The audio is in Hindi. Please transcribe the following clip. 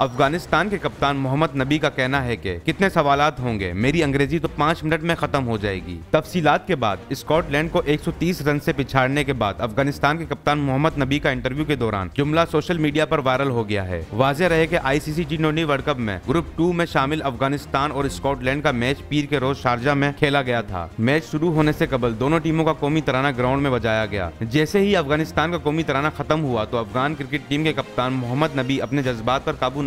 अफ़गानिस्तान के कप्तान मोहम्मद नबी का कहना है कि कितने सवाल होंगे। मेरी अंग्रेज़ी तो पाँच मिनट में खत्म हो जाएगी। तफसीलात के बाद स्कॉटलैंड को 130 रन से पिछाड़ने के बाद अफ़गानिस्तान के कप्तान मोहम्मद नबी का इंटरव्यू के दौरान जुमला सोशल मीडिया पर वायरल हो गया है। वाजह रहे कि ICC T twenty world cup में ग्रुप टू में शामिल अफ़गानिस्तान और स्कॉटलैंड का मैच पीर के रोज शारजा में खेला गया था। मैच शुरू होने से कबल दोनों टीमों का कौमी तराना ग्राउंड में बजाया गया। जैसे ही अफ़गानिस्तान का कौमी तराना खत्म हुआ तो अफगान क्रिकेट टीम के कप्तान मोहम्मद नबी अपने जज्बात पर काबू